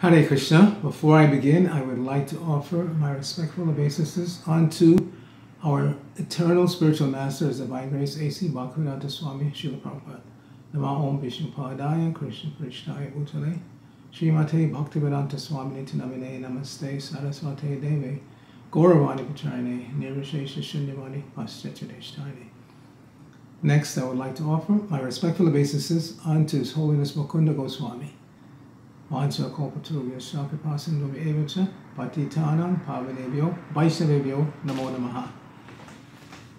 Hare Krishna. Before I begin, I would like to offer my respectful obeisances unto our eternal spiritual master, His Divine Grace A.C. Bhaktivedanta Swami Srila Prabhupada. Nama Om Vishnu Padaya Krishna Krishnaya Bhutale Srimate Bhaktivedanta Swami Nitinamine Namaste Saraswate Deve Gauravani Pracharine Nirvishesha Shunyavadi Paschachadeshtane. Next, I would like to offer my respectful obeisances unto His Holiness Mukunda Goswami.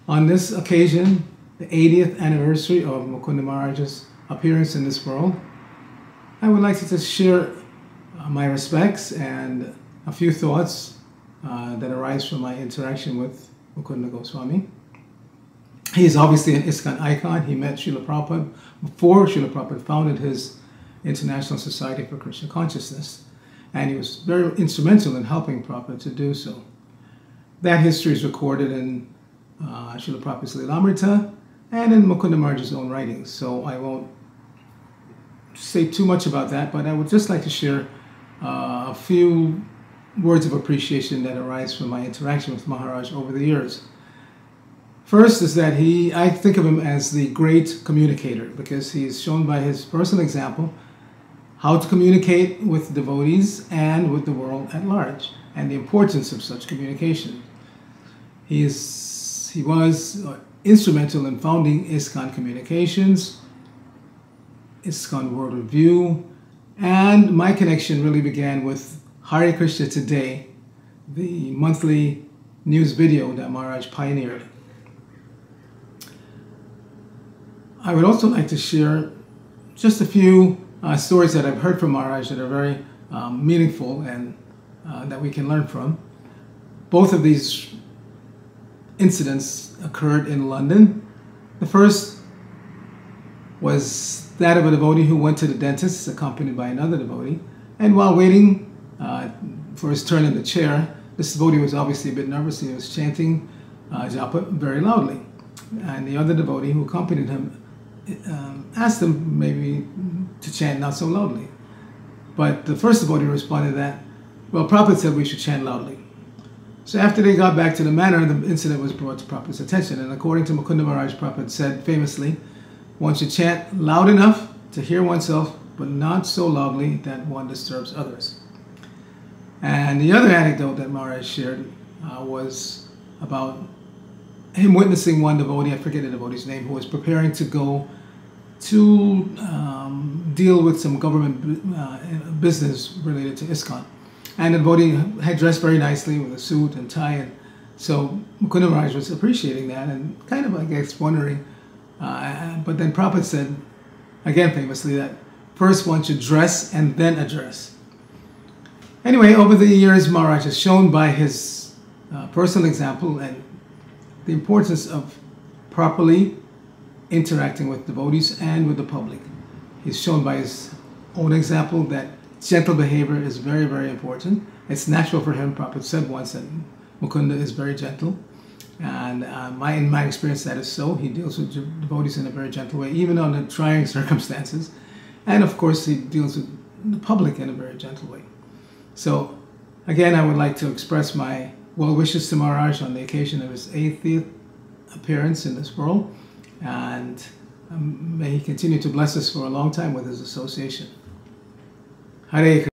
On this occasion, the 80th anniversary of Mukunda Maharaj's appearance in this world, I would like to just share uh, my respects and a few thoughts uh, that arise from my interaction with Mukunda Goswami. He is obviously an ISKCON icon. He met Srila Prabhupada before Srila Prabhupada founded his International Society for Krishna Consciousness, and he was very instrumental in helping Prabhupada to do so. That history is recorded in uh, Srila Prabhupada's Lilamrita and in Mukunda Maharaj's own writings, so I won't say too much about that, but I would just like to share uh, a few words of appreciation that arise from my interaction with Maharaj over the years. First is that he, I think of him as the great communicator because he's shown by his personal example how to communicate with devotees and with the world at large and the importance of such communication. He, is, he was uh, instrumental in founding ISKCON Communications, ISKCON World Review, and my connection really began with Hare Krishna Today, the monthly news video that Maharaj pioneered. I would also like to share just a few uh, stories that I've heard from Maharaj that are very um, meaningful and uh, that we can learn from. Both of these incidents occurred in London. The first was that of a devotee who went to the dentist accompanied by another devotee. And while waiting uh, for his turn in the chair, this devotee was obviously a bit nervous. He was chanting uh, japa very loudly. And the other devotee who accompanied him um, asked him maybe to chant not so loudly. But the first devotee responded that, well, Prabhupada said we should chant loudly. So after they got back to the manor, the incident was brought to Prabhupada's attention. And according to Mukunda Maharaj, Prabhupada said famously, one should chant loud enough to hear oneself, but not so loudly that one disturbs others. And the other anecdote that Maharaj shared uh, was about him witnessing one devotee, I forget the devotee's name, who was preparing to go to um, deal with some government uh, business related to ISKCON. And the devotee had dressed very nicely with a suit and tie. And so Mukunda Maharaj was appreciating that and kind of, I guess, wondering. Uh, but then Prabhupada said, again famously, that first one should dress and then address. Anyway, over the years, Maharaj has shown by his uh, personal example and the importance of properly interacting with devotees and with the public. He's shown by his own example that gentle behavior is very, very important. It's natural for him. Prabhupada said once that Mukunda is very gentle. And uh, my, in my experience, that is so. He deals with devotees in a very gentle way, even under trying circumstances. And of course, he deals with the public in a very gentle way. So, again, I would like to express my well wishes to Maharaj on the occasion of his 80th appearance in this world. And um, may he continue to bless us for a long time with his association. Hare